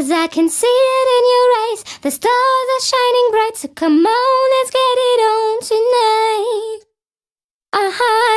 Cause I can see it in your eyes. The stars are shining bright. So come on, let's get it on tonight. Uh huh.